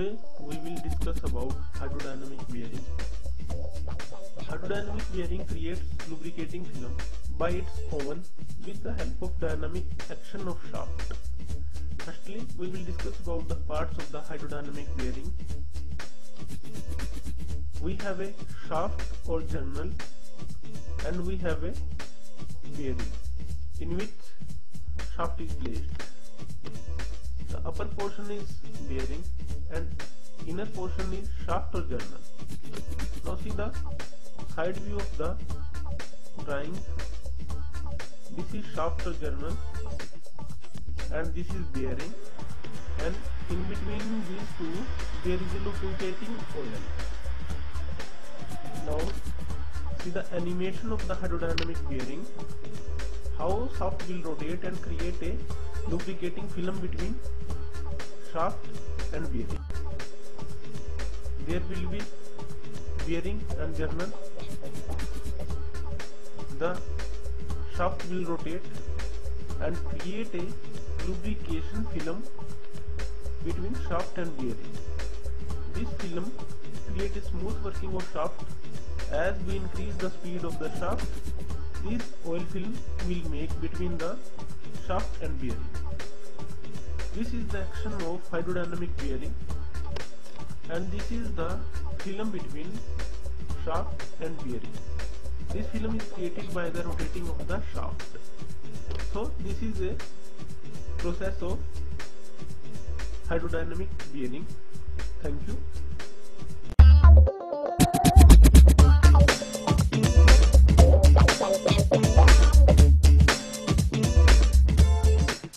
Today we will discuss about hydrodynamic bearing. Hydrodynamic bearing creates lubricating film by its own with the help of dynamic action of shaft. Firstly, we will discuss about the parts of the hydrodynamic bearing. We have a shaft or journal and we have a bearing in which shaft is placed. The upper portion is bearing and inner portion is shaft or journal. Now see the side view of the drawing. This is shaft or journal and this is bearing and in between these two there is a lubricating oil. Now see the animation of the hydrodynamic bearing how shaft will rotate and create a lubricating film between shaft and bearing. There will be bearing and journal. The shaft will rotate and create a lubrication film between shaft and bearing. This film creates a smooth working of shaft. As we increase the speed of the shaft, this oil film will make between the shaft and bearing. This is the action of hydrodynamic bearing and this is the film between shaft and bearing. This film is created by the rotating of the shaft. So this is a process of hydrodynamic bearing. Thank you.